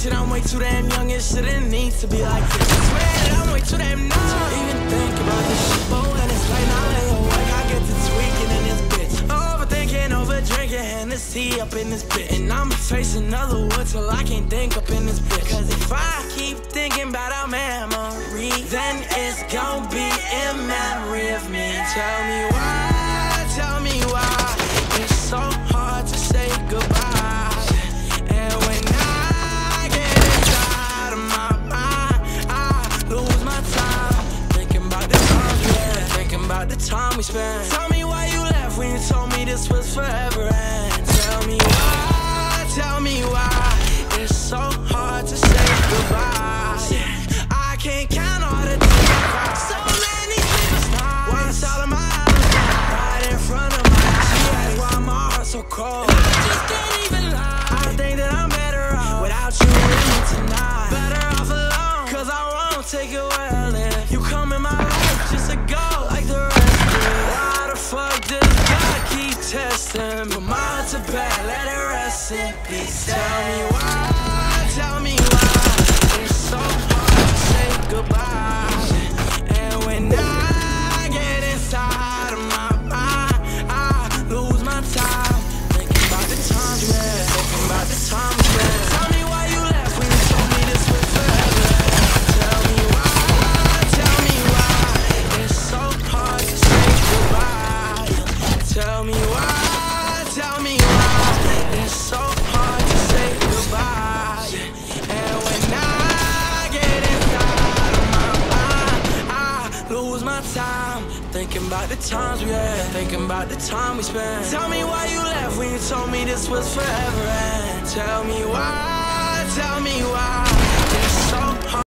shit, I'm way too damn young and shouldn't need to be like this. I swear that I'm way too damn numb to even think about this shit. But when it's late, I lay awake, I get to tweaking in this bitch. Overthinking, over drinking, Hennessy up in this bitch. And I'ma chase another wood till I can't think up in this bitch. Cause if I keep thinking about our memory, then it's gonna be in memory of me. Tell me why, about the time we spent. Tell me why you left when you told me this was forever. And tell me why, tell me why. It's so hard to say goodbye. I can't count all the days. So many sleepless nights. Once all of my eyes right in front of my eyes. She asked why my heart so cold. I just can't even lie. I think that I'm better off without you tonight. Better off alone, cause I won't take it well testing? My heart to bed, let it rest in peace. Tell me why, time. Thinking about the times we had, thinking about the time we spent. Tell me why you left when you told me this was forever. And tell me why, tell me why.